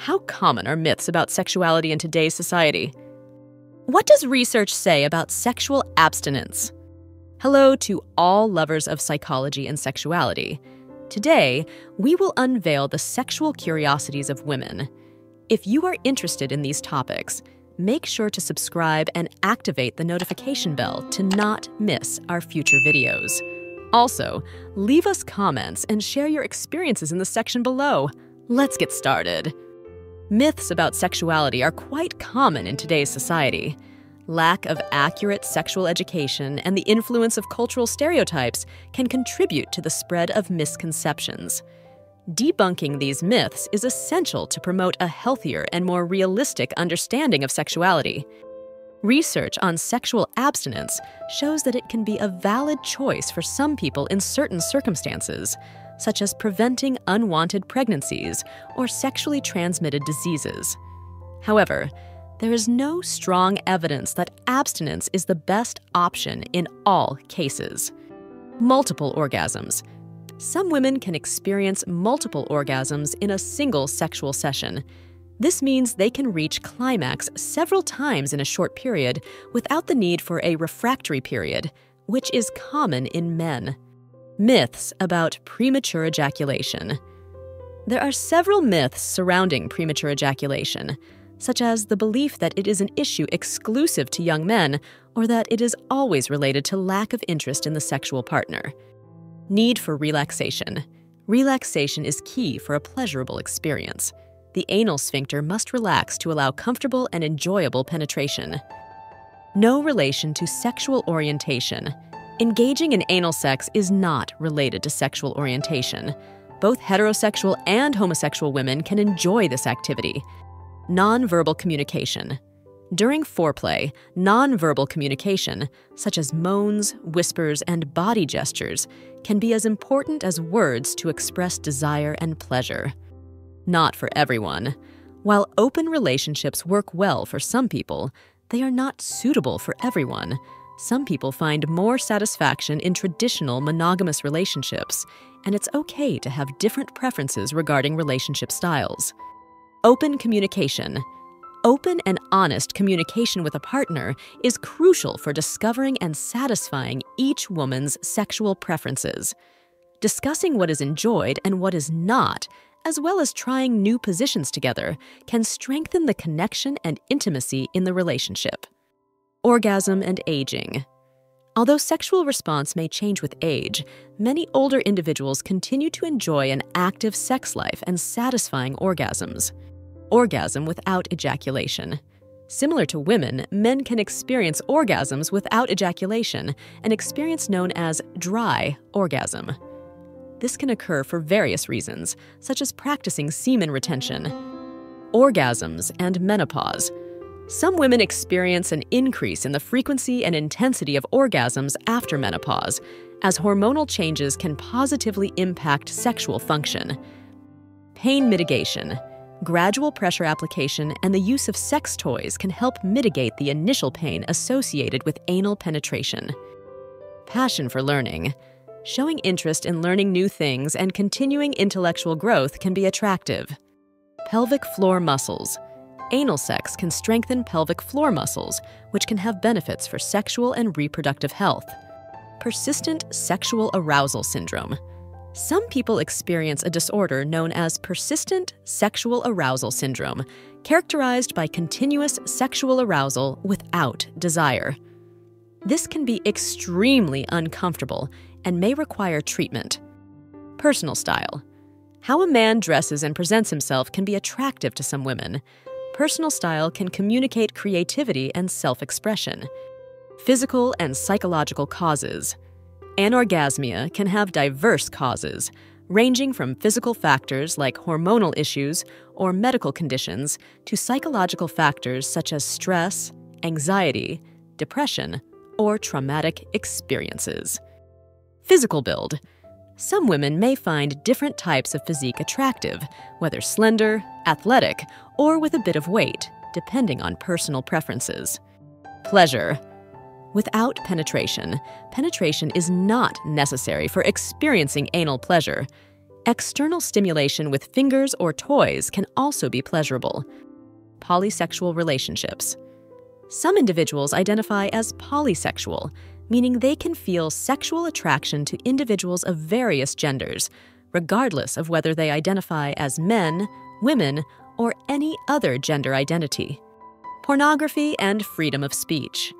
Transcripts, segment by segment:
How common are myths about sexuality in today's society? What does research say about sexual abstinence? Hello to all lovers of psychology and sexuality. Today, we will unveil the sexual curiosities of women. If you are interested in these topics, make sure to subscribe and activate the notification bell to not miss our future videos. Also, leave us comments and share your experiences in the section below. Let's get started. Myths about sexuality are quite common in today's society. Lack of accurate sexual education and the influence of cultural stereotypes can contribute to the spread of misconceptions. Debunking these myths is essential to promote a healthier and more realistic understanding of sexuality. Research on sexual abstinence shows that it can be a valid choice for some people in certain circumstances, such as preventing unwanted pregnancies or sexually transmitted diseases. However, there is no strong evidence that abstinence is the best option in all cases. Multiple orgasms some women can experience multiple orgasms in a single sexual session. This means they can reach climax several times in a short period without the need for a refractory period, which is common in men. Myths about premature ejaculation. There are several myths surrounding premature ejaculation, such as the belief that it is an issue exclusive to young men or that it is always related to lack of interest in the sexual partner. Need for relaxation. Relaxation is key for a pleasurable experience. The anal sphincter must relax to allow comfortable and enjoyable penetration. No relation to sexual orientation. Engaging in anal sex is not related to sexual orientation. Both heterosexual and homosexual women can enjoy this activity. Nonverbal communication. During foreplay, nonverbal communication, such as moans, whispers, and body gestures, can be as important as words to express desire and pleasure. Not for everyone. While open relationships work well for some people, they are not suitable for everyone. Some people find more satisfaction in traditional monogamous relationships, and it's okay to have different preferences regarding relationship styles. Open communication. Open and honest communication with a partner is crucial for discovering and satisfying each woman's sexual preferences. Discussing what is enjoyed and what is not, as well as trying new positions together, can strengthen the connection and intimacy in the relationship. Orgasm and aging. Although sexual response may change with age, many older individuals continue to enjoy an active sex life and satisfying orgasms orgasm without ejaculation. Similar to women, men can experience orgasms without ejaculation, an experience known as dry orgasm. This can occur for various reasons, such as practicing semen retention, orgasms, and menopause. Some women experience an increase in the frequency and intensity of orgasms after menopause, as hormonal changes can positively impact sexual function. Pain mitigation. Gradual pressure application and the use of sex toys can help mitigate the initial pain associated with anal penetration. Passion for learning. Showing interest in learning new things and continuing intellectual growth can be attractive. Pelvic floor muscles. Anal sex can strengthen pelvic floor muscles, which can have benefits for sexual and reproductive health. Persistent sexual arousal syndrome. Some people experience a disorder known as persistent sexual arousal syndrome, characterized by continuous sexual arousal without desire. This can be extremely uncomfortable and may require treatment. Personal style. How a man dresses and presents himself can be attractive to some women. Personal style can communicate creativity and self expression. Physical and psychological causes. Anorgasmia can have diverse causes, ranging from physical factors like hormonal issues or medical conditions to psychological factors such as stress, anxiety, depression, or traumatic experiences. Physical build. Some women may find different types of physique attractive, whether slender, athletic, or with a bit of weight, depending on personal preferences. Pleasure. Without penetration, penetration is not necessary for experiencing anal pleasure. External stimulation with fingers or toys can also be pleasurable. Polysexual relationships. Some individuals identify as polysexual, meaning they can feel sexual attraction to individuals of various genders, regardless of whether they identify as men, women, or any other gender identity. Pornography and freedom of speech.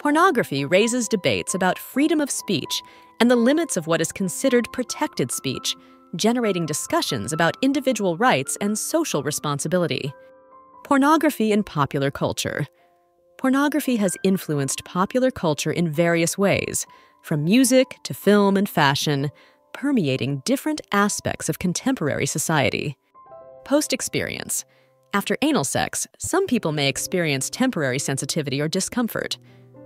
Pornography raises debates about freedom of speech and the limits of what is considered protected speech, generating discussions about individual rights and social responsibility. Pornography in popular culture. Pornography has influenced popular culture in various ways, from music to film and fashion, permeating different aspects of contemporary society. Post experience. After anal sex, some people may experience temporary sensitivity or discomfort.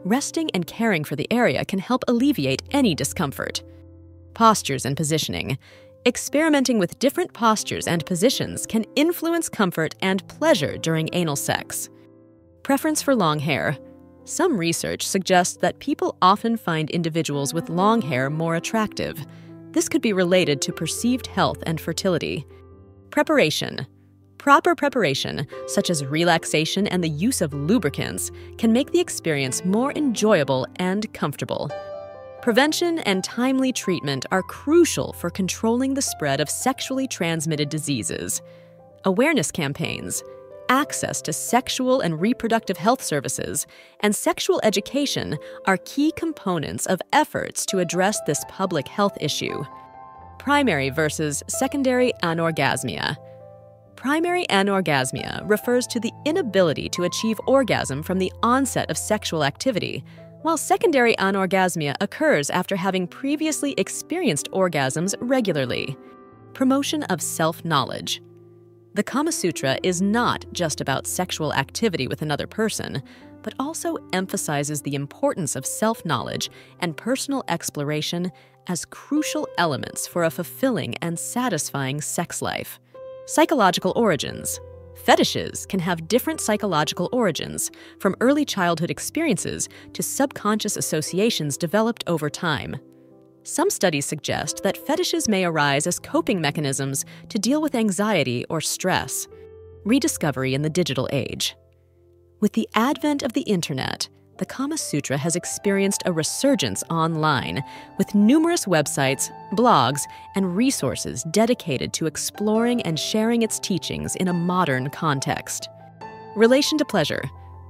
Resting and caring for the area can help alleviate any discomfort. Postures and positioning. Experimenting with different postures and positions can influence comfort and pleasure during anal sex. Preference for long hair. Some research suggests that people often find individuals with long hair more attractive. This could be related to perceived health and fertility. Preparation. Proper preparation, such as relaxation and the use of lubricants, can make the experience more enjoyable and comfortable. Prevention and timely treatment are crucial for controlling the spread of sexually transmitted diseases. Awareness campaigns, access to sexual and reproductive health services, and sexual education are key components of efforts to address this public health issue. Primary versus secondary anorgasmia. Primary anorgasmia refers to the inability to achieve orgasm from the onset of sexual activity, while secondary anorgasmia occurs after having previously experienced orgasms regularly. Promotion of self knowledge. The Kama Sutra is not just about sexual activity with another person, but also emphasizes the importance of self knowledge and personal exploration as crucial elements for a fulfilling and satisfying sex life. Psychological origins. Fetishes can have different psychological origins, from early childhood experiences to subconscious associations developed over time. Some studies suggest that fetishes may arise as coping mechanisms to deal with anxiety or stress. Rediscovery in the digital age. With the advent of the internet, the Kama Sutra has experienced a resurgence online, with numerous websites, blogs, and resources dedicated to exploring and sharing its teachings in a modern context. Relation to pleasure.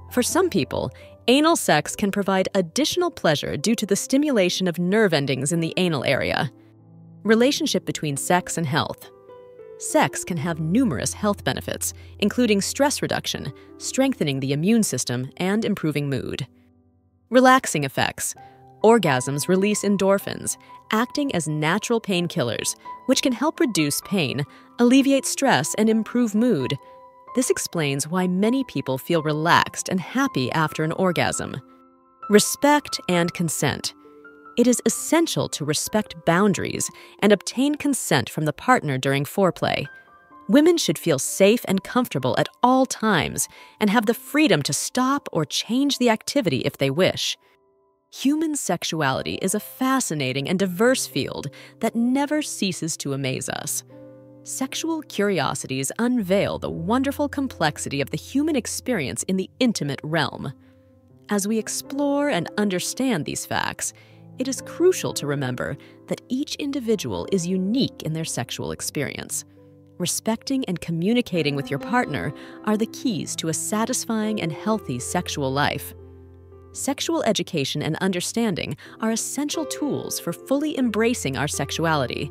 For some people, anal sex can provide additional pleasure due to the stimulation of nerve endings in the anal area. Relationship between sex and health. Sex can have numerous health benefits, including stress reduction, strengthening the immune system, and improving mood. Relaxing effects. Orgasms release endorphins, acting as natural painkillers, which can help reduce pain, alleviate stress, and improve mood. This explains why many people feel relaxed and happy after an orgasm. Respect and consent. It is essential to respect boundaries and obtain consent from the partner during foreplay. Women should feel safe and comfortable at all times and have the freedom to stop or change the activity if they wish. Human sexuality is a fascinating and diverse field that never ceases to amaze us. Sexual curiosities unveil the wonderful complexity of the human experience in the intimate realm. As we explore and understand these facts, it is crucial to remember that each individual is unique in their sexual experience. Respecting and communicating with your partner are the keys to a satisfying and healthy sexual life. Sexual education and understanding are essential tools for fully embracing our sexuality